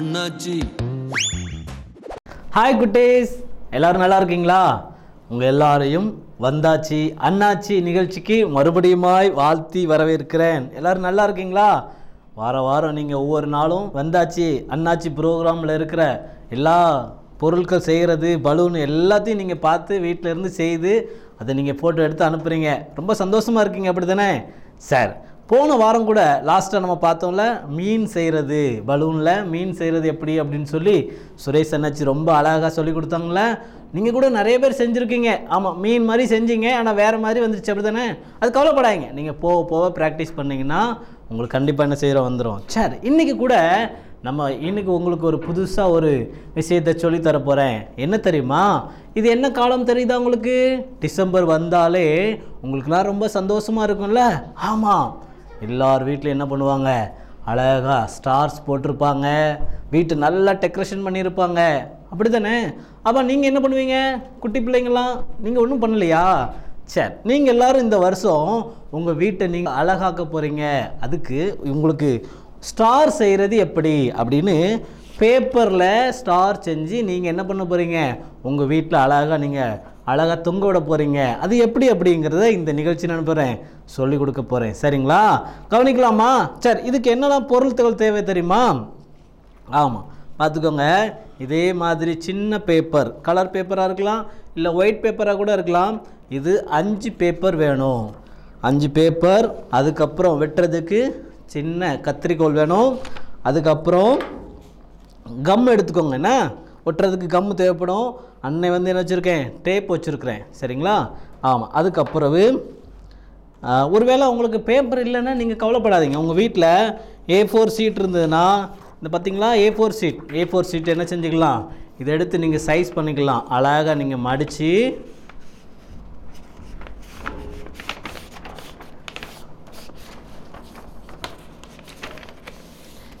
அண்ணாச்சி. ஹாய் குட்டீஸ். எல்லாரும் நல்லா இருக்கீங்களா? உங்கள் எல்லாரையும் வந்தாச்சி அண்ணாச்சி நிகழ்ச்சிக்கு மறுபடியுமாய் வாழ்த்தி வரவேற்கிறேன். எல்லாரும் நல்லா இருக்கீங்களா? வார வாரம் நீங்கள் ஒவ்வொரு நாளும் வந்தாச்சி அண்ணாச்சி ப்ரோக்ராமில் இருக்கிற எல்லா பொருட்கள் செய்கிறது பலூன் எல்லாத்தையும் நீங்கள் பார்த்து வீட்டில் இருந்து செய்து அதை நீங்கள் ஃபோட்டோ எடுத்து அனுப்புகிறீங்க ரொம்ப சந்தோஷமாக இருக்கீங்க அப்படி தானே சார் போன வாரம் கூட லாஸ்ட்டாக நம்ம பார்த்தோம்ல மீன் செய்கிறது பலூனில் மீன் செய்கிறது எப்படி அப்படின்னு சொல்லி சுரேஷ் அண்ணாச்சி ரொம்ப அழகாக சொல்லி கொடுத்தாங்களே நீங்கள் கூட நிறைய பேர் செஞ்சுருக்கீங்க. ஆமாம் மீன் மாதிரி செஞ்சீங்க ஆனால் வேறு மாதிரி வந்துருச்சு அப்படி தானே அது கவலைப்படாதீங்க. நீங்கள் போக போக ப்ராக்டிஸ் பண்ணிங்கன்னா உங்களுக்கு கண்டிப்பாக என்ன செய்கிற வந்துடும் சரி இன்றைக்கி கூட நம்ம இன்னைக்கு உங்களுக்கு ஒரு புதுசாக ஒரு விஷயத்தை சொல்லித்தர போகிறேன் என்ன தெரியுமா? இது என்ன காலம் தெரியுதா உங்களுக்கு? டிசம்பர் வந்தாலே உங்களுக்குலாம் ரொம்ப சந்தோஷமாக இருக்கும்ல? ஆமாம் எல்லார் வீட்டிலும் என்ன பண்ணுவாங்க? அழகாக ஸ்டார்ஸ் போட்டிருப்பாங்க. வீட்டு நல்லா டெக்கரேஷன் பண்ணியிருப்பாங்க. அப்படி தானே அப்போ நீங்கள் என்ன பண்ணுவீங்க? குட்டி பிள்ளைங்களாம் நீங்கள் ஒன்றும் பண்ணலையா? சரி நீங்கள் எல்லோரும் இந்த வருஷம் உங்கள் வீட்டை நீங்கள் அழகாக்க போகிறீங்க அதுக்கு உங்களுக்கு ஸ்டார் செய்கிறது எப்படி? அப்படின்னு பேப்பரில் ஸ்டார் செஞ்சு நீங்கள் என்ன பண்ண போகிறீங்க உங்கள் வீட்டில் அழகாக நீங்கள் அழகாக தொங்க விட போகிறீங்க அது எப்படி அப்படிங்கிறத இந்த நிகழ்ச்சி நான் போகிறேன் சொல்லி கொடுக்க போகிறேன் சரிங்களா? கவனிக்கலாமா? சரி இதுக்கு என்னெல்லாம் பொருள்கள் தேவை தெரியுமா? ஆமாம் பார்த்துக்கோங்க. இதே மாதிரி சின்ன பேப்பர் கலர் பேப்பராக இருக்கலாம் இல்லை ஒயிட் பேப்பராக கூட இருக்கலாம். இது அஞ்சு பேப்பர் வேணும். அஞ்சு பேப்பர் அதுக்கப்புறம் வெட்டுறதுக்கு சின்ன கத்திரிக்கோல் வேணும். அதுக்கப்புறம் கம் எடுத்துக்கோங்க என்ன? ஒட்டுறதுக்கு கம் தேவைப்படும். அன்னை வந்து என்ன வச்சுருக்கேன்? டேப் வச்சுருக்கிறேன். சரிங்களா? ஆமாம் அதுக்கப்புறவு ஒருவேளை உங்களுக்கு பேப்பர் இல்லைன்னா நீங்கள் கவலைப்படாதீங்க. உங்கள் வீட்டில் ஏ ஃபோர் சீட் இருந்ததுன்னா இந்த பார்த்தீங்களா A four sheet A four sheet என்ன செஞ்சுக்கலாம்? இதை எடுத்து நீங்கள் சைஸ் பண்ணிக்கலாம். அழகாக நீங்கள் மடித்து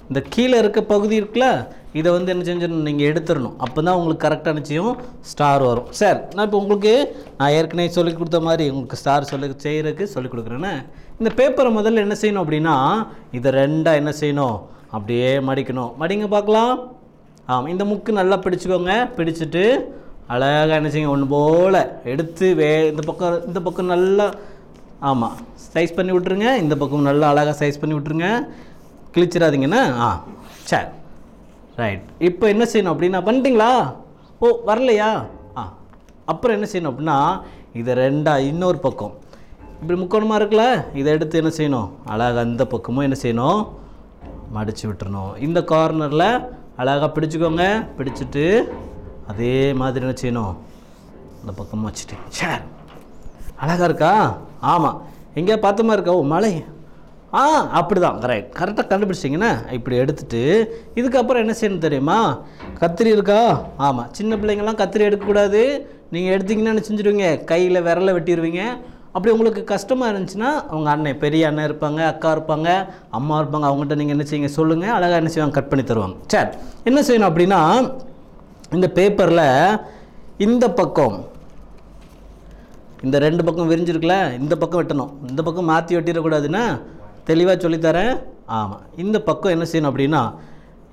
இந்த கீழே இருக்க பகுதி இருக்குல்ல இதை வந்து என்ன செஞ்சிடணும்? நீங்கள் எடுத்துடணும். அப்போ தான் உங்களுக்கு கரெக்டாக நிச்சயம் ஸ்டார் வரும். சார் நான் இப்போ உங்களுக்கு நான் ஏற்கனவே சொல்லிக் கொடுத்த மாதிரி உங்களுக்கு ஸ்டார் சொல்லி செய்கிறதுக்கு சொல்லிக் கொடுக்குறேன்னு இந்த பேப்பரை முதல்ல என்ன செய்யணும் அப்படின்னா இதை ரெண்டாக என்ன செய்யணும்? அப்படியே மடிக்கணும். மடிங்க பார்க்கலாம். ஆமாம் இந்த முக்கு நல்லா பிடிச்சிக்கோங்க. பிடிச்சிட்டு அழகாக என்ன செய்யுங்க ஒன்று போல் எடுத்து வே இந்த பக்கம் இந்த பக்கம் நல்லா ஆமாம் சைஸ் பண்ணி விட்ருங்க இந்த பக்கம் நல்லா அழகாக சைஸ் பண்ணி விட்ருங்க கிழிச்சிடாதீங்கண்ணா ஆ சரி. ரைட் இப்போ என்ன செய்யணும் அப்படின்னா பண்ணிட்டீங்களா ஓ வரலையா? ஆ. அப்புறம் என்ன செய்யணும் அப்படின்னா இதை ரெண்டாக இன்னொரு பக்கம். இப்படி முக்கோணமாக இருக்குல்ல? இதை எடுத்து என்ன செய்யணும்? அழகாக அந்த பக்கமும் என்ன செய்யணும்? மடித்து விட்டுறணும். இந்த கார்னரில் அழகாக பிடிச்சிக்கோங்க. பிடிச்சிட்டு அதே மாதிரி என்ன செய்யணும்? அந்த பக்கம் வச்சுட்டு. சார் அழகா இருக்கா? ஆமாம் எங்கேயா பார்த்தமா இருக்கா? ஓ மலை. ஆ அப்படி தான் கரெக்ட் கரெக்டாக கண்டுபிடிச்சிங்கன்னா இப்படி எடுத்துட்டு இதுக்கப்புறம் என்ன செய்யணும் தெரியுமா? கத்திரி இருக்கா? ஆமாம் சின்ன பிள்ளைங்கள்லாம் கத்திரி எடுக்கக்கூடாது. நீங்கள் எடுத்தீங்கன்னா என்ன செஞ்சுருவீங்க? கையில் விரலை வெட்டிடுவீங்க அப்படி உங்களுக்கு கஷ்டமாக இருந்துச்சுன்னா அவங்க அண்ணன் பெரிய அண்ணன் இருப்பாங்க அக்கா இருப்பாங்க அம்மா இருப்பாங்க. அவங்ககிட்ட நீங்கள் என்ன செய்யுங்க சொல்லுங்கள் அழகாக என்ன செய்வாங்க? கட் பண்ணி தருவாங்க. சரி. என்ன செய்யணும் அப்படின்னா இந்த பேப்பரில் இந்த பக்கம் இந்த ரெண்டு பக்கம் விரிஞ்சிருக்குல்ல இந்த பக்கம் வெட்டணும். இந்த பக்கம் மாற்றி வெட்டிடக்கூடாதுன்னா தெளிவாக சொல்லித்தரேன். ஆமாம் இந்த பக்கம் என்ன செய்யணும் அப்படின்னா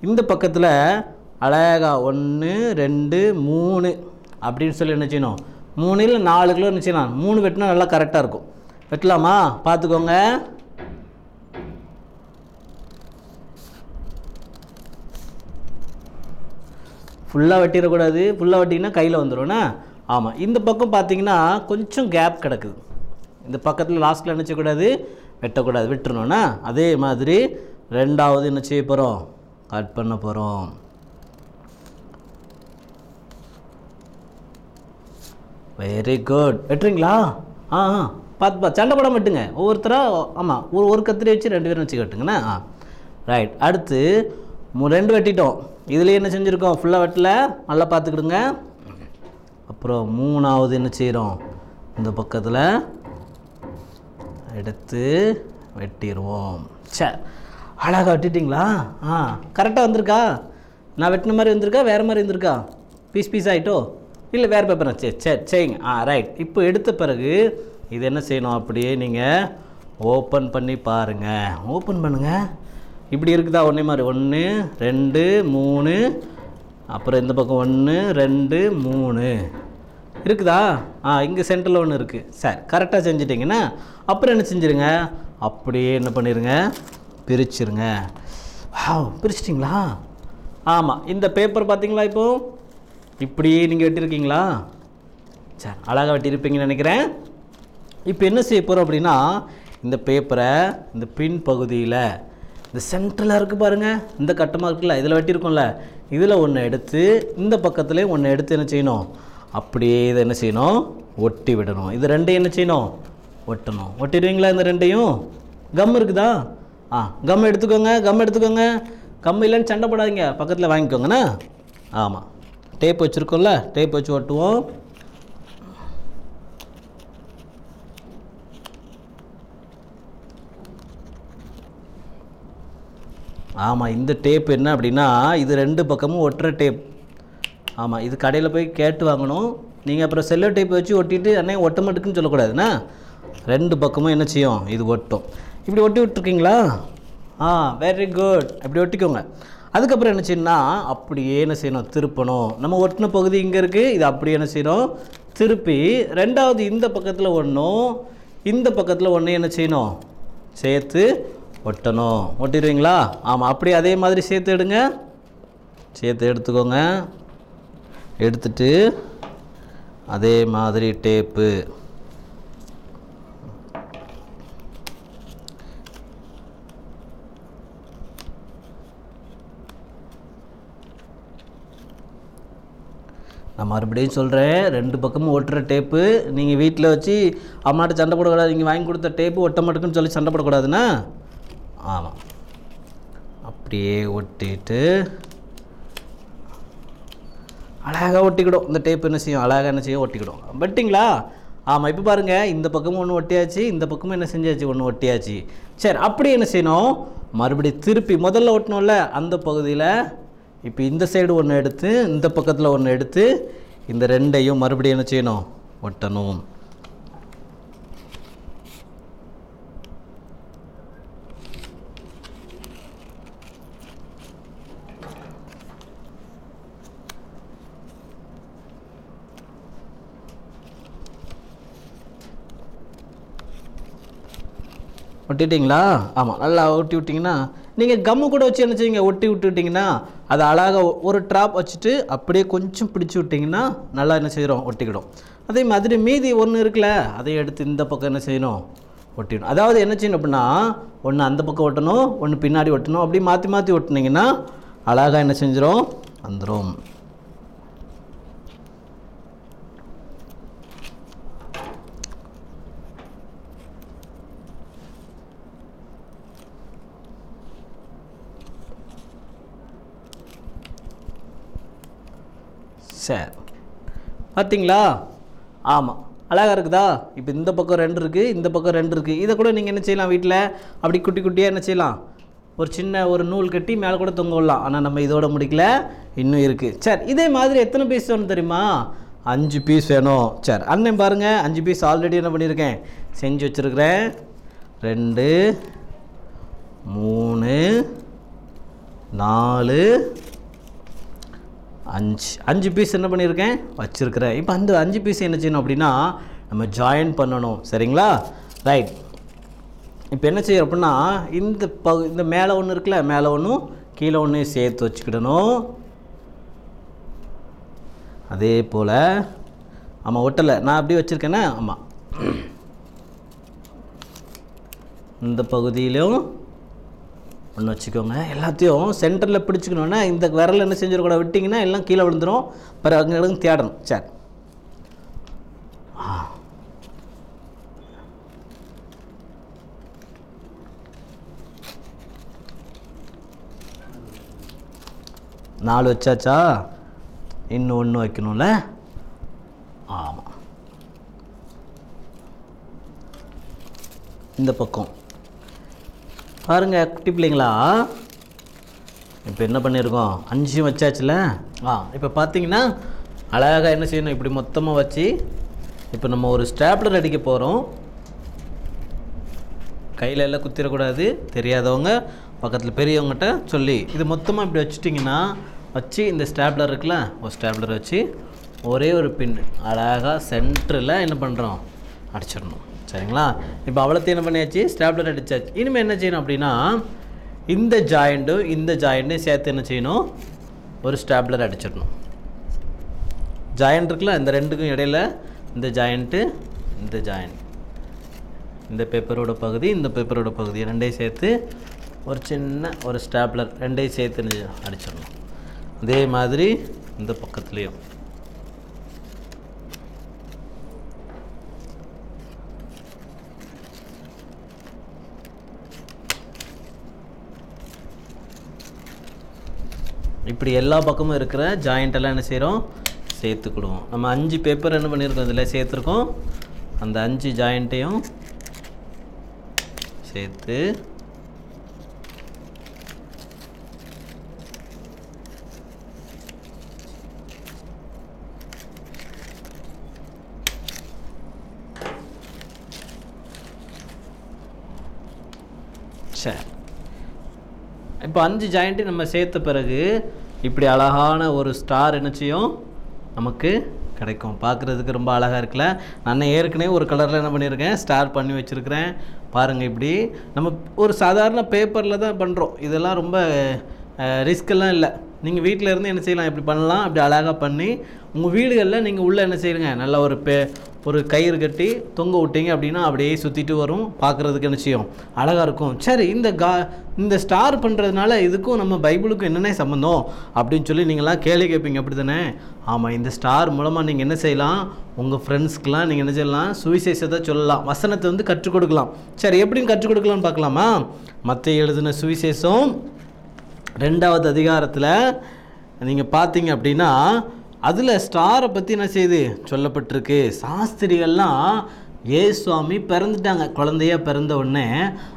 இந்த பக்கத்தில் அழகா ஒன்று ரெண்டு மூணு அப்படின்னு சொல்லி என்ன செய்யணும்? மூணு இல்லை நாலு கிலோ என்ன செய்யணும் மூணு வெட்டினா நல்லா கரெக்டாக இருக்கும். வெட்டலாமா? பார்த்துக்கோங்க. ஃபுல்லாக வெட்டிடக்கூடாது. ஃபுல்லாக வெட்டிங்கன்னா கையில் வந்துடும்ண்ணா ஆமாம் இந்த பக்கம் பார்த்தீங்கன்னா கொஞ்சம் கேப் கிடக்குது. இந்த பக்கத்தில் லாஸ்ட்டில் என்ன வெட்டக்கூடாது விட்டுறணும்னா அதே மாதிரி ரெண்டாவது என்ன செய்ய போகிறோம் கட் பண்ண போகிறோம் வெரி குட் வெட்டுறீங்களா? ஆ ஆ. பார்த்து பார்த்து சண்டை படம் வெட்டுங்க. ஒவ்வொருத்தராக ஆமாம் ஒரு ஒரு கத்திரி வச்சு ரெண்டு பேரும் வச்சு வெட்டுங்கண்ணா ஆ. ரைட் அடுத்து ரெண்டு வெட்டிட்டோம். இதுலேயே என்ன செஞ்சுருக்கோம்? ஃபுல்லாக வெட்டல. நல்லா பார்த்துக்கிடுங்க அப்புறம் மூணாவது என்ன செய்கிறோம் இந்த பக்கத்தில் எடுத்து வெட்டிடுவோம் சே அழகாக வெட்டிட்டிங்களா? ஆ கரெக்டாக வந்திருக்கா? நான் வெட்டின மாதிரி வந்திருக்கா? வேறு மாதிரி வந்திருக்கா? பீஸ் பீஸ் ஆகிட்டோ இல்லை வேறு பேப்பரா சரி சரி சரிங்க ஆ ரைட் இப்போ எடுத்த பிறகு இது என்ன செய்யணும் அப்படியே நீங்கள் ஓப்பன் பண்ணி பாருங்கள் ஓப்பன் பண்ணுங்கள் இப்படி இருக்குதா? ஒன்றே மாதிரி. ஒன்று ரெண்டு மூணு. அப்புறம் இந்த பக்கம் ஒன்று ரெண்டு மூணு. இருக்குதா? ஆ இங்கே சென்டரில் ஒன்று இருக்குது சார் கரெக்டாக செஞ்சிட்டிங்கன்னா அப்புறம் என்ன செஞ்சுருங்க? அப்படியே என்ன பண்ணிடுங்க பிரிச்சுருங்க. ஆ பிரிச்சிட்டிங்களா? ஆமாம் இந்த பேப்பர் பார்த்தீங்களா இப்போது இப்படியே நீங்கள் வெட்டியிருக்கீங்களா சார் அழகாக வெட்டியிருப்பீங்கன்னு நினைக்கிறேன். இப்போ என்ன செய்ய போகிறோம் அப்படின்னா இந்த பேப்பரை இந்த பின் பகுதியில் இந்த சென்டரில் இருக்குது பாருங்கள் இந்த கட்டமாக இருக்குல்ல இதில் வெட்டியிருக்கோம்ல. இதில் ஒன்று எடுத்து இந்த பக்கத்துலேயும் ஒன்று எடுத்து என்ன செய்யணும்? அப்படியே இதை என்ன செய்யணும்? ஒட்டி விடணும். இது ரெண்டையும் என்ன செய்யணும்? ஒட்டணும். ஒட்டிடுவீங்களா இந்த ரெண்டையும்? கம் இருக்குதா? ஆ கம் எடுத்துக்கோங்க கம் எடுத்துக்கோங்க. கம் இல்லைன்னு சண்டை போடாதீங்க. பக்கத்தில் வாங்கிக்கோங்கண்ணா ஆமாம் டேப் வச்சுருக்கோம்ல டேப் வச்சு ஒட்டுவோம். ஆமாம் இந்த டேப் என்ன அப்படின்னா இது ரெண்டு பக்கமும் ஒட்டுற டேப் ஆமாம் இது கடையில் போய் கேட்டு வாங்கணும். நீங்கள் அப்புறம் செல்லோ டேப் வச்சு ஒட்டிட்டு அண்ணே ஒட்ட மாட்டுக்குன்னு சொல்லக்கூடாதுண்ணா ரெண்டு பக்கமும் என்ன செய்யும்? இது ஒட்டும். இப்படி ஒட்டி விட்ருக்கீங்களா ஆ வெரி குட் அப்படி ஒட்டிக்கோங்க. அதுக்கப்புறம் என்ன செய்யணும்னா அப்படியே என்ன செய்யணும்? திருப்பணும். நம்ம ஒட்டின பகுதி இங்கே இருக்குது இது அப்படியே என்ன செய்யணும்? திருப்பி ரெண்டாவது இந்த பக்கத்தில் ஒன்றும் இந்த பக்கத்தில் ஒன்று என்ன செய்யணும்? சேர்த்து ஒட்டணும். ஒட்டிடுவீங்களா? ஆமாம் அப்படியே அதே மாதிரி சேர்த்து எடுங்க. சேர்த்து எடுத்துக்கோங்க. எடுத்துட்டு அதே மாதிரி டேப்பு. நான் மறுபடியும் சொல்கிறேன் ரெண்டு பக்கமும் ஒட்டுற டேப்பு. நீங்கள் வீட்டில் வச்சு அம்மாட்ட சண்டை போடக்கூடாது நீங்கள் வாங்கி கொடுத்த டேப்பு ஒட்ட மாட்டுக்குன்னு சொல்லி சண்டை போடக்கூடாதுண்ணா ஆமாம் அப்படியே ஒட்டிட்டு அழகாக ஒட்டிக்கிடும். இந்த டேப் என்ன செய்யும்? அழகாக என்ன செய்யும்? ஒட்டிக்கிடும். வெட்டிங்களா? ஆமாம் இப்போ பாருங்கள் இந்த பக்கமும் ஒன்று ஒட்டியாச்சு இந்த பக்கமும் என்ன செஞ்சாச்சு? ஒன்று ஒட்டியாச்சு. சரி அப்படி என்ன செய்யணும்? மறுபடியும் திருப்பி முதல்ல ஒட்டணும்ல அந்த பகுதியில். இப்போ இந்த சைடு ஒன்று எடுத்து இந்த பக்கத்தில் ஒன்று எடுத்து இந்த ரெண்டையும் மறுபடியும் என்ன செய்யணும்? ஒட்டணும். ஒட்டிட்டீங்களா? ஆமாம் நல்லா ஒட்டி விட்டிங்கன்னா நீங்கள் கம்மு கூட வச்சு என்ன செய்யுங்க ஒட்டி விட்டுட்டிங்கன்னா அது அழகாக ஒரு ட்ராப் வச்சுட்டு அப்படியே கொஞ்சம் பிடிச்சி விட்டிங்கன்னா நல்லா என்ன செய்கிறோம் ஒட்டிக்கிடும். அதே மாதிரி மீதி ஒன்று இருக்குல்ல அதை எடுத்து இந்த பக்கம் என்ன செய்யணும்? ஒட்டிடணும். அதாவது என்ன செய்யணும் அப்படின்னா ஒன்று அந்த பக்கம் ஒட்டணும் ஒன்று பின்னாடி ஒட்டணும். அப்படி மாற்றி மாற்றி ஒட்டினீங்கன்னா அழகாக என்ன செஞ்சிடும் வந்துடும் சரி. பார்த்தீங்களா ஆமாம் அழகாக இருக்குதா? இப்போ இந்த பக்கம் ரெண்டு இருக்குது இந்த பக்கம் ரெண்டு இருக்குது இதை கூட நீங்கள் என்ன செய்யலாம் வீட்டில் அப்படி குட்டி குட்டியாக என்ன செய்யலாம்? ஒரு சின்ன ஒரு நூல் கட்டி மேலே கூட தொங்க விடலாம். ஆனால் நம்ம இதோட முடிக்கல. இன்னும் இருக்குது சரி இதே மாதிரி எத்தனை பீஸ் வேணும் தெரியுமா? அஞ்சு பீஸ் வேணும். சரி அண்ணன் பாருங்கள் அஞ்சு பீஸ் ஆல்ரெடி என்ன பண்ணியிருக்கேன்? செஞ்சு வச்சுருக்கிறேன். ரெண்டு மூணு நாலு அஞ்சு அஞ்சு பீஸ் என்ன பண்ணியிருக்கேன்? வச்சுருக்கிறேன். இப்போ அந்த அஞ்சு பீஸ் என்ன செய்யணும் அப்படின்னா நம்ம ஜாயின் பண்ணணும். சரிங்களா? ரைட் இப்போ என்ன செய்யறோம் அப்படின்னா இந்த பகு இந்த மேலே ஒன்று இருக்குல்ல மேலே ஒன்றும் கீழே ஒன்று சேர்த்து வச்சுக்கிடணும். அதே போல் ஆமாம் ஒட்டலை. நான் அப்படியே வச்சுருக்கேனே ஆமாம் இந்த பகுதியிலும் ஒன்று வச்சுக்கோங்க. எல்லாத்தையும் சென்டரில் பிடிச்சிக்கணுன்னா இந்த விரல் என்ன செஞ்சிடக்கூடாது விட்டிங்கன்னா எல்லாம் கீழே விழுந்துரும். பிறகு அங்கே இடம் தேடணும். சார். ஆ. நாலு வச்சாச்சா? இன்னும் ஒன்று வைக்கணும்ல? ஆமாம் இந்த பக்கம். பாருங்க குட்டி பிள்ளைங்களா? இப்போ என்ன பண்ணியிருக்கோம் அஞ்சும் வச்சாச்சுல? ஆ இப்போ பார்த்தீங்கன்னா அழகாக என்ன செய்யணும்? இப்படி மொத்தமாக வச்சு இப்போ நம்ம ஒரு ஸ்டாப்லர் அடிக்க போகிறோம் கையில் எல்லாம் குத்திடக்கூடாது. தெரியாதவங்க பக்கத்தில் பெரியவங்ககிட்ட சொல்லி இது மொத்தமாக இப்படி வச்சுட்டிங்கன்னா வச்சு இந்த ஸ்டாப்லர் இருக்குல்ல ஒரு ஸ்டாப்லர் வச்சு ஒரே ஒரு பின் அழகாக சென்டரில் என்ன பண்ணுறோம் அடிச்சிடணும். சரிங்களா? இப்போ அவ்வளோத்தையும் என்ன பண்ணியாச்சு? ஸ்டாப்லர் அடிச்சாச்சு. இனிமேல் என்ன செய்யணும் அப்படின்னா இந்த ஜாயிண்ட்டும் இந்த ஜாயிண்ட்டையும் சேர்த்து என்ன செய்யணும்? ஒரு ஸ்டாப்லர் அடிச்சிடணும். ஜாயிண்ட் இருக்குல்ல இந்த ரெண்டுக்கும் இடையில இந்த ஜாயிண்ட்டு இந்த ஜாயிண்ட் இந்த பேப்பரோட பகுதி இந்த பேப்பரோட பகுதி ரெண்டையும் சேர்த்து ஒரு சின்ன ஒரு ஸ்டாப்லர் ரெண்டையும் சேர்த்து அடிச்சிடணும். அதே மாதிரி இந்த பக்கத்துலேயும். இப்படி எல்லா பக்கமும் இருக்கிற ஜாயிண்டெல்லாம் என்ன செய்கிறோம் சேர்த்துக்கிடுவோம். நம்ம அஞ்சு பேப்பர் என்ன பண்ணியிருக்கோம் இதில் சேர்த்துருக்கோம். அந்த அஞ்சு ஜாயிண்ட்டையும் சேர்த்து சரி இப்போ அஞ்சு ஜாயிண்ட்டு நம்ம சேர்த்த பிறகு இப்படி அழகான ஒரு ஸ்டார் என்ன செய்யும்? நமக்கு கிடைக்கும். பார்க்குறதுக்கு ரொம்ப அழகாக இருக்குல்ல? நான் ஏற்கனவே ஒரு கலரில் என்ன பண்ணியிருக்கேன்? ஸ்டார் பண்ணி வச்சுருக்கிறேன். பாருங்கள் இப்படி. நம்ம ஒரு சாதாரண பேப்பரில் தான் பண்ணுறோம் இதெல்லாம் ரொம்ப ரிஸ்க்கெல்லாம் இல்லை. நீங்கள் வீட்டில் இருந்து என்ன செய்யலாம்? இப்படி பண்ணலாம். அப்படி அழகாக பண்ணி உங்கள் வீடுகளில் நீங்கள் உள்ளே என்ன செய்யுங்க? நல்ல ஒரு பே ஒரு கயிறு கட்டி தொங்க விட்டீங்க அப்படின்னா அப்படியே சுற்றிட்டு வரும். பார்க்குறதுக்கு நிச்சயம். அழகாக இருக்கும். சரி இந்த கா இந்த ஸ்டார் பண்ணுறதுனால இதுக்கும் நம்ம பைபிளுக்கும் என்னென்ன சம்மந்தம் அப்படின்னு சொல்லி நீங்களாம் கேள்வி கேட்பீங்க. அப்படி தானே ஆமாம் இந்த ஸ்டார் மூலமாக நீங்கள் என்ன செய்யலாம்? உங்கள் ஃப்ரெண்ட்ஸ்க்கெலாம் நீங்கள் என்ன செய்யலாம்? சுவிசேஷத்தை சொல்லலாம். வசனத்தை வந்து கற்றுக் கொடுக்கலாம். சரி எப்படின்னு கற்றுக் கொடுக்கலாம்னு பார்க்கலாமா? மற்ற எழுதின சுவிசேஷம் ரெண்டாவது அதிகாரத்தில் நீங்கள் பார்த்தீங்க அப்படின்னா அதில் ஸ்டாரை பற்றி என்ன செய்யுது சொல்லப்பட்டிருக்கு. சாஸ்திரிகள்லாம் ஏசுவாமி பிறந்துட்டாங்க. குழந்தையா பிறந்த உடனே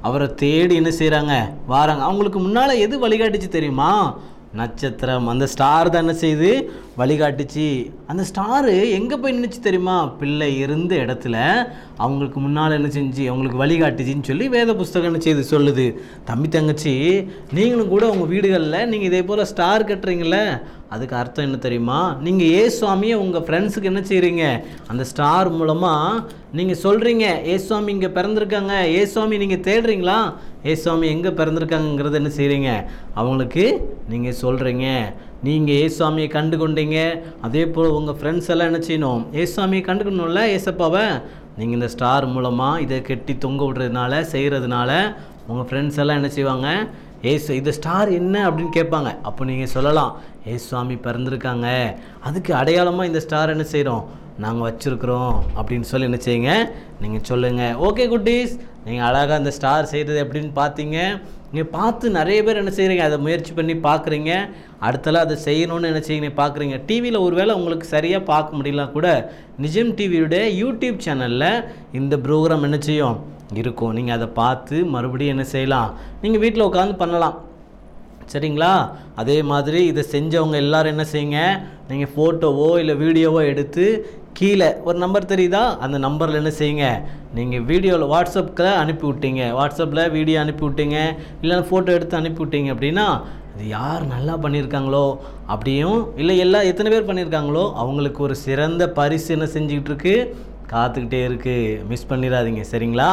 அவரை தேடி என்ன செய்கிறாங்க வாராங்க. அவங்களுக்கு முன்னால் எது வழிகாட்டுச்சு தெரியுமா? நட்சத்திரம். அந்த ஸ்டார் தான் என்ன செய்யுது வழிகாட்டுச்சு. அந்த ஸ்டாரு எங்கே போய் நின்றுச்சு தெரியுமா? பிள்ளை இருந்த இடத்துல அவங்களுக்கு முன்னால் என்ன செஞ்சு அவங்களுக்கு வழிகாட்டுச்சின்னு சொல்லி வேத புஸ்தகம் என்ன செய்யுது சொல்லுது. தம்பி தங்கச்சி நீங்களும் கூட உங்கள் வீடுகளில் நீங்கள் இதே போல் ஸ்டார் கட்டுறீங்களே அதுக்கு அர்த்தம் என்ன தெரியுமா? நீங்கள் ஏசுவாமியை உங்கள் ஃப்ரெண்ட்ஸுக்கு என்ன செய்கிறீங்க அந்த ஸ்டார் மூலமாக நீங்கள் சொல்கிறீங்க ஏசுவாமி இங்கே பிறந்திருக்காங்க ஏசுவாமி நீங்கள் தேடுறீங்களா? ஏசுவாமி எங்கே பிறந்திருக்காங்கங்கிறது என்ன செய்கிறீங்க அவங்களுக்கு நீங்கள் சொல்கிறீங்க நீங்கள் ஏசுவாமியை கண்டு கொண்டீங்க அதே போல் உங்கள் ஃப்ரெண்ட்ஸ் எல்லாம் என்ன செய்யணும்? ஏசுவாமியை கண்டுக்கணும்ல ஏசப்பாவை? நீங்கள் இந்த ஸ்டார் மூலமாக இதை கெட்டி தொங்க விடுறதுனால செய்கிறதுனால உங்கள் ஃப்ரெண்ட்ஸ் எல்லாம் என்ன செய்வாங்க? ஏசு இந்த ஸ்டார் என்ன? அப்படின்னு கேட்பாங்க. அப்போ நீங்கள் சொல்லலாம் ஏசுவாமி பிறந்திருக்காங்க. அதுக்கு அடையாளமாக இந்த ஸ்டார் என்ன செய்கிறோம் நாங்கள் வச்சுருக்குறோம். அப்படின்னு சொல்லி என்ன செய்யுங்க? நீங்கள் சொல்லுங்கள் ஓகே குட்டீஸ். நீங்கள் அழகாக அந்த ஸ்டார் செய்கிறது எப்படின்னு பார்த்தீங்க நீங்கள் பார்த்து நிறைய பேர் என்ன செய்கிறீங்க அதை முயற்சி பண்ணி பார்க்குறீங்க அடுத்தலாம் அதை செய்யணும்னு என்ன செய்யுங்க? பார்க்குறீங்க டிவியில் ஒரு வேளை உங்களுக்கு சரியாக பார்க்க முடியல கூட நிஜம் டிவியுடைய யூடியூப் சேனலில் இந்த ப்ரோக்ராம் என்ன செய்யும்? இருக்கும். நீங்கள் அதை பார்த்து மறுபடியும் என்ன செய்யலாம்? நீங்கள் வீட்டில் உட்காந்து பண்ணலாம். சரிங்களா? அதே மாதிரி இதை செஞ்சவங்க எல்லோரும் என்ன செய்யுங்க? நீங்கள் ஃபோட்டோவோ இல்லை வீடியோவோ எடுத்து கீழே ஒரு நம்பர் தெரியுதா? அந்த நம்பரில் என்ன செய்யுங்க? நீங்கள் வீடியோவில் வாட்ஸ்அப்பில் அனுப்பி விட்டீங்க. வாட்ஸ்அப்பில் வீடியோ அனுப்பி விட்டீங்க. இல்லைன்னா ஃபோட்டோ எடுத்து அனுப்பி விட்டீங்க அப்படின்னா அது யார் நல்லா பண்ணியிருக்காங்களோ அப்படியும் இல்லை எல்லா எத்தனை பேர் பண்ணியிருக்காங்களோ அவங்களுக்கு ஒரு சிறந்த பரிசு என்ன செஞ்சுக்கிட்டு இருக்குது காத்துக்கிட்டே இருக்குது மிஸ் பண்ணிடாதீங்க சரிங்களா?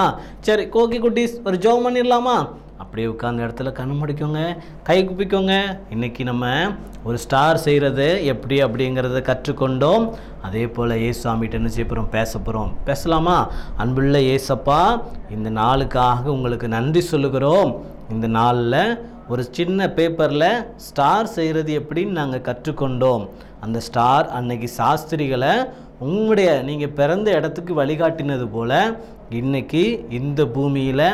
சரி கோகி குட்டீஸ் ஒரு ஜோம் பண்ணிடலாமா? அப்படியே உட்காந்த இடத்துல கண்ணு முடிக்கோங்க கை குப்பிக்கோங்க. இன்னைக்கு நம்ம ஒரு ஸ்டார் செய்கிறது எப்படி அப்படிங்கிறத கற்றுக்கொண்டோம். அதே போல் ஏசுவாமிகிட்ட என்ன செய்ய போகிறோம் பேச போகிறோம் பேசலாமா? அன்புள்ள ஏசப்பா இந்த நாளுக்காக உங்களுக்கு நன்றி சொல்லுகிறோம். இந்த நாளில் ஒரு சின்ன பேப்பரில் ஸ்டார் செய்கிறது எப்படின்னு நாங்கள் கற்றுக்கொண்டோம். அந்த ஸ்டார் அன்னைக்கு சாஸ்திரிகளை உங்களுடைய நீங்கள் பிறந்த இடத்துக்கு வழிகாட்டினது போல் இன்னைக்கு இந்த பூமியில்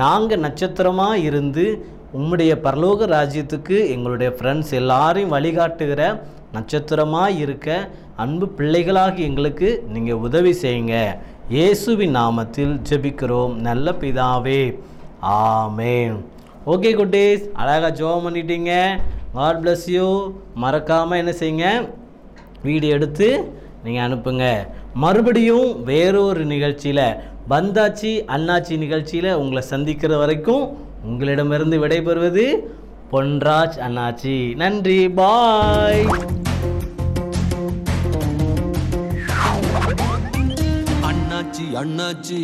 நாங்கள் நட்சத்திரமாக இருந்து உம்முடைய பரலோக ராஜ்யத்துக்கு எங்களுடைய ஃப்ரெண்ட்ஸ் எல்லாரையும் வழிகாட்டுகிற நட்சத்திரமாக இருக்க அன்பு பிள்ளைகளாகி எங்களுக்கு நீங்கள் உதவி செய்யுங்க. இயேசுவின் நாமத்தில் ஜெபிக்கிறோம். நல்ல பிதாவே. ஆமேன். ஓகே குட்டீஸ் அழகாக ஜோம் பண்ணிட்டீங்க. காட் பிளஸ் யூ மறக்காமல் என்ன செய்யுங்க? வீடியோ எடுத்து நீங்கள் அனுப்புங்க. மறுபடியும் வேறொரு நிகழ்ச்சியில் பந்தாச்சி அண்ணாச்சி நிகழ்ச்சியில் உங்களை சந்திக்கிற வரைக்கும் உங்களிடமிருந்து விடைபெறுவது பொன்ராஜ் அண்ணாச்சி. நன்றி பாய். அண்ணாச்சி அண்ணாச்சி.